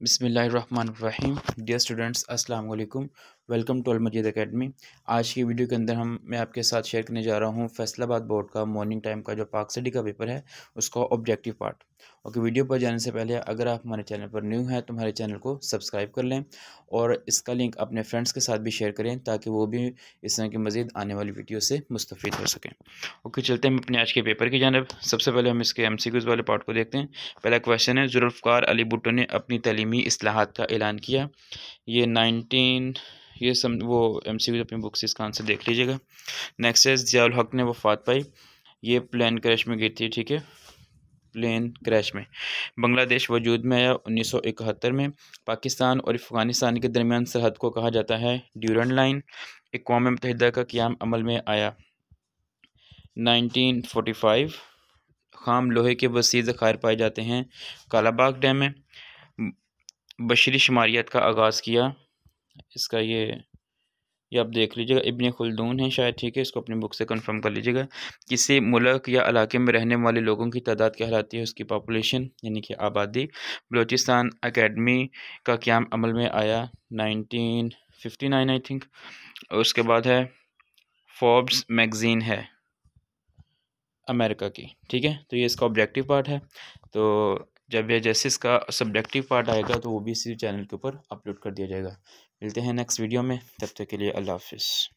बिसमीम dear students अस्सलाम वालेकुम welcome to Al Majeed academy आज की वीडियो के अंदर हम, मैं आपके साथ शेयर करने जा रहा हूँ फैसलाबाद बोर्ड का मॉर्निंग टाइम का, जो पाक सिटी का पेपर है, उसका ऑब्जेक्टिव पार्ट ओके, वीडियो पर जाने से पहले अगर आप हमारे चैनल पर न्यू हैं तो हमारे चैनल को सब्सक्राइब कर लें और इसका लिंक अपने फ्रेंड्स के साथ भी शेयर करें, ताकि वो भी इस तरह की मज़ीद आने वाली वीडियो से मुस्तफ़ हो सकें। ओके, चलते हैं अपने आज के पेपर की जानब। सबसे पहले हम इसके एम वाले पार्ट को देखते हैं। पहला क्वेश्चन है, जुल्फ़ार अली भुट्टो ने अपनी तलीमी असलाहत का ऐलान किया। ये नाइनटीन, ये सम वो एम सी अपनी बुक्स इसका आंसर देख लीजिएगा। नेक्स्ट है, जियाउल हक ने वफात पाई। ये प्लेन क्रैश में गई थी, ठीक है? प्लेन क्रैश में। बांग्लादेश वजूद में आया उन्नीस सौ इकहत्तर में। पाकिस्तान और अफ़गानिस्तान के दरमियान सरहद को कहा जाता है ड्यूरन लाइन अकवा मतहदा का क्याम अमल में आया। नाइनटीन फोटी फाइव, खाम लोहे के वसी ज़खायर पाए जाते हैं। कालाबाग डैम में। बशरी शुमारियत का आगाज़ किया। इसका ये ये आप देख लीजिएगा, इबन खुलदून है शायद, ठीक है, इसको अपनी बुक से कंफर्म कर लीजिएगा। किसी मुल्क या इलाके में रहने वाले लोगों की तादाद कहलाती है उसकी पॉपुलेशन, यानी कि आबादी। बलोचिस्तान एकेडमी का क्याम अमल में आया nineteen fifty nine, I think. उसके बाद है, फोर्ब्स मैगज़ीन है अमेरिका की, ठीक है। तो ये इसका ऑब्जेक्टिव पार्ट है। तो जब यह जैसे इसका सब्जेक्टिव पार्ट आएगा तो वो भी इसी चैनल के ऊपर अपलोड कर दिया जाएगा। मिलते हैं नेक्स्ट वीडियो में, तब तक के लिए अल्लाह हाफिज़।